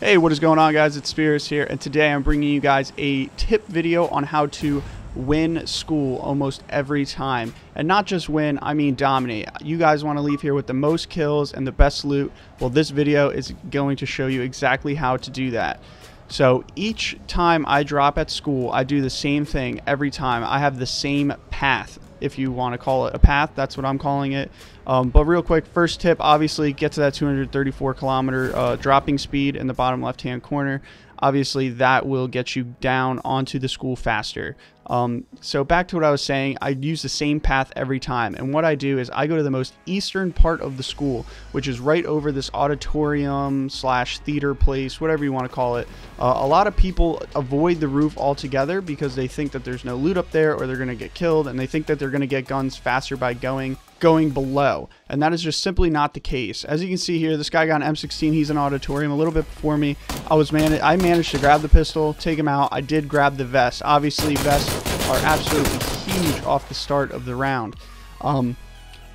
Hey, what is going on guys? It's Speros here and today I'm bringing you guys a tip video on how to win school almost every time. And not just win, I mean dominate. You guys want to leave here with the most kills and the best loot. Well, this video is going to show you exactly how to do that. So each time I drop at school, I do the same thing every time. I have the same path if you want to call it a path. That's what I'm calling it. Um, but real quick, first tip, obviously get to that 234 kilometer uh, dropping speed in the bottom left hand corner. Obviously, that will get you down onto the school faster. Um, so back to what I was saying, I use the same path every time. And what I do is I go to the most eastern part of the school, which is right over this auditorium slash theater place, whatever you want to call it. Uh, a lot of people avoid the roof altogether because they think that there's no loot up there or they're going to get killed and they think that they're going to get guns faster by going going below. And that is just simply not the case. As you can see here, this guy got an M16. He's an auditorium a little bit before me. I was man I managed to grab the pistol, take him out. I did grab the vest. Obviously, vests are absolutely huge off the start of the round. Um,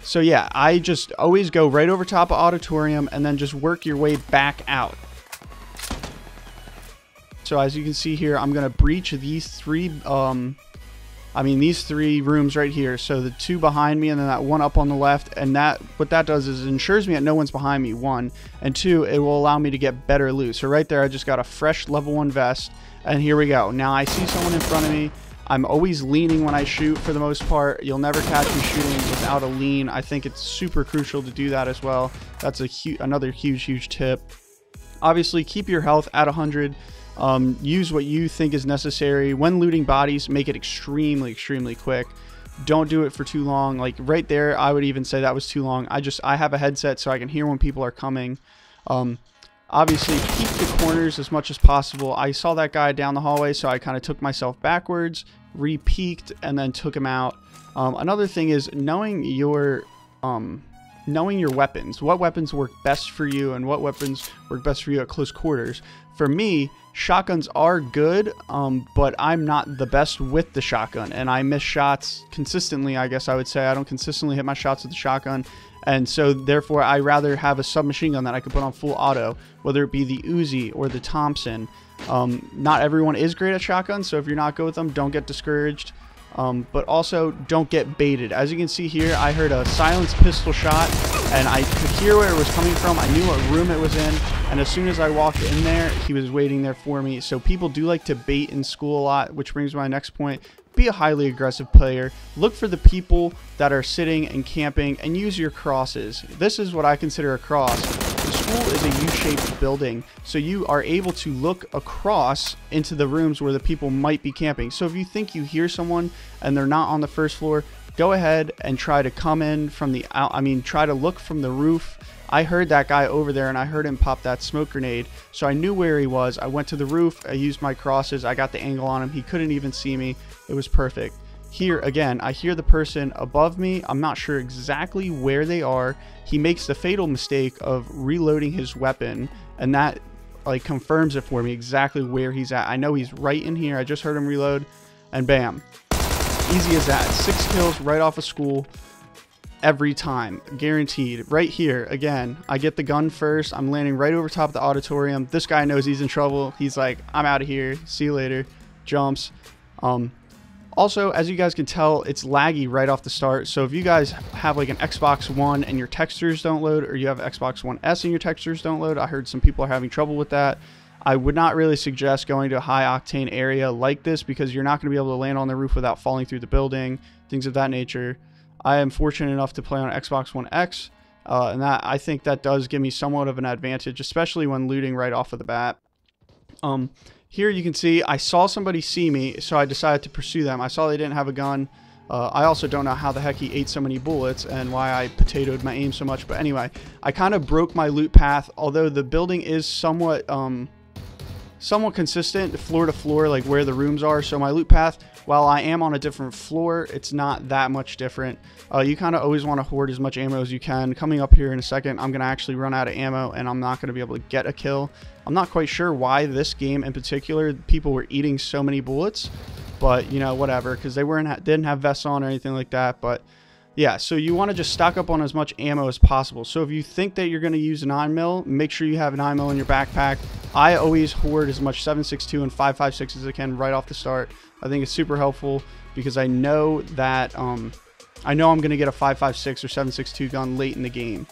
so yeah, I just always go right over top of auditorium and then just work your way back out. So as you can see here, I'm going to breach these three, um, I mean these three rooms right here. So the two behind me and then that one up on the left. And that what that does is it ensures me that no one's behind me, one. And two, it will allow me to get better loot. So right there, I just got a fresh level one vest. And here we go. Now I see someone in front of me. I'm always leaning when I shoot for the most part. You'll never catch me shooting without a lean. I think it's super crucial to do that as well. That's a hu another huge, huge tip. Obviously, keep your health at 100. Um, use what you think is necessary. When looting bodies, make it extremely, extremely quick. Don't do it for too long. Like right there, I would even say that was too long. I just, I have a headset so I can hear when people are coming. Um, Obviously, keep the corners as much as possible. I saw that guy down the hallway, so I kind of took myself backwards, re-peeked, and then took him out. Um, another thing is knowing your um, knowing your weapons. What weapons work best for you and what weapons work best for you at close quarters. For me, shotguns are good, um, but I'm not the best with the shotgun, and I miss shots consistently, I guess I would say. I don't consistently hit my shots with the shotgun, and so therefore I rather have a submachine gun that I can put on full auto, whether it be the Uzi or the Thompson. Um, not everyone is great at shotguns, so if you're not good with them, don't get discouraged. Um, but also don't get baited. As you can see here, I heard a silenced pistol shot and I could hear where it was coming from. I knew what room it was in. And as soon as I walked in there, he was waiting there for me. So people do like to bait in school a lot, which brings my next point be a highly aggressive player. Look for the people that are sitting and camping and use your crosses. This is what I consider a cross. The school is a U-shaped building, so you are able to look across into the rooms where the people might be camping. So if you think you hear someone and they're not on the first floor, go ahead and try to come in from the out. I mean, try to look from the roof I heard that guy over there and I heard him pop that smoke grenade. So I knew where he was. I went to the roof. I used my crosses. I got the angle on him. He couldn't even see me. It was perfect. Here, again, I hear the person above me. I'm not sure exactly where they are. He makes the fatal mistake of reloading his weapon, and that like confirms it for me exactly where he's at. I know he's right in here. I just heard him reload, and bam. Easy as that. Six kills right off of school every time, guaranteed. Right here, again, I get the gun first. I'm landing right over top of the auditorium. This guy knows he's in trouble. He's like, I'm out of here. See you later. Jumps. Um, also, as you guys can tell, it's laggy right off the start. So if you guys have like an Xbox One and your textures don't load, or you have Xbox One S and your textures don't load, I heard some people are having trouble with that. I would not really suggest going to a high octane area like this because you're not going to be able to land on the roof without falling through the building, things of that nature. I am fortunate enough to play on Xbox One X, uh, and that I think that does give me somewhat of an advantage, especially when looting right off of the bat. Um, here you can see I saw somebody see me, so I decided to pursue them. I saw they didn't have a gun. Uh, I also don't know how the heck he ate so many bullets and why I potatoed my aim so much. But anyway, I kind of broke my loot path, although the building is somewhat um, somewhat consistent floor to floor, like where the rooms are. So my loot path, while I am on a different floor, it's not that much different. Uh, you kind of always want to hoard as much ammo as you can. Coming up here in a second, I'm going to actually run out of ammo and I'm not going to be able to get a kill. I'm not quite sure why this game in particular, people were eating so many bullets, but you know, whatever, because they weren't didn't have vests on or anything like that. But Yeah, so you want to just stock up on as much ammo as possible. So if you think that you're going to use a 9 mil, make sure you have a 9 mil in your backpack. I always hoard as much 7.62 and 5.56 as I can right off the start. I think it's super helpful because I know that um, I know I'm going to get a 5.56 or 7.62 gun late in the game.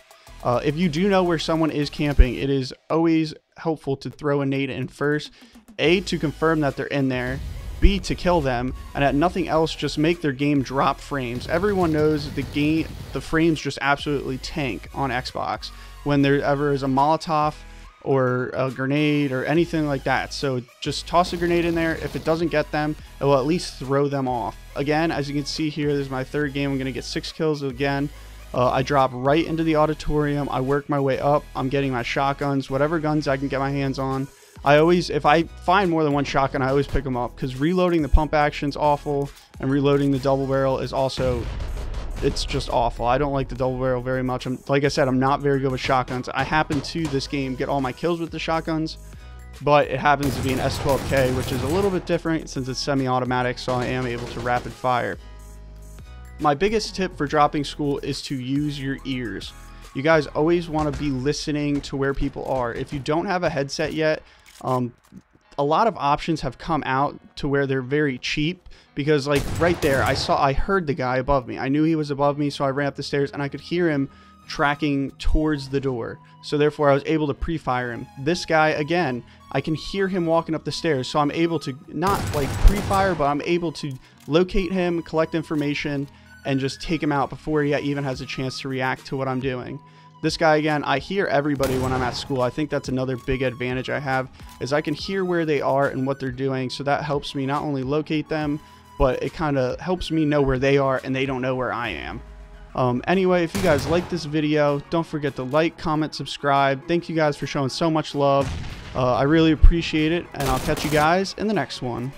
Uh, if you do know where someone is camping, it is always helpful to throw a nade in first. A, to confirm that they're in there, B to kill them, and at nothing else just make their game drop frames. Everyone knows the game the frames just absolutely tank on Xbox when there ever is a Molotov or a grenade or anything like that. So just toss a grenade in there. If it doesn't get them, it will at least throw them off. Again, as you can see here, this is my third game. I'm going to get six kills again. Uh, I drop right into the auditorium. I work my way up. I'm getting my shotguns, whatever guns I can get my hands on. I always, if I find more than one shotgun, I always pick them up because reloading the pump action is awful and reloading the double barrel is also, it's just awful. I don't like the double barrel very much. I'm, like I said, I'm not very good with shotguns. I happen to this game get all my kills with the shotguns, but it happens to be an S12K, which is a little bit different since it's semi-automatic, so I am able to rapid fire. My biggest tip for dropping school is to use your ears. You guys always want to be listening to where people are. If you don't have a headset yet, um, a lot of options have come out to where they're very cheap because like right there I saw I heard the guy above me. I knew he was above me so I ran up the stairs and I could hear him tracking towards the door. So therefore I was able to pre-fire him. This guy again I can hear him walking up the stairs so I'm able to not like pre-fire but I'm able to locate him collect information and just take him out before he even has a chance to react to what I'm doing this guy again, I hear everybody when I'm at school. I think that's another big advantage I have is I can hear where they are and what they're doing. So that helps me not only locate them, but it kind of helps me know where they are and they don't know where I am. Um, anyway, if you guys like this video, don't forget to like, comment, subscribe. Thank you guys for showing so much love. Uh, I really appreciate it, and I'll catch you guys in the next one.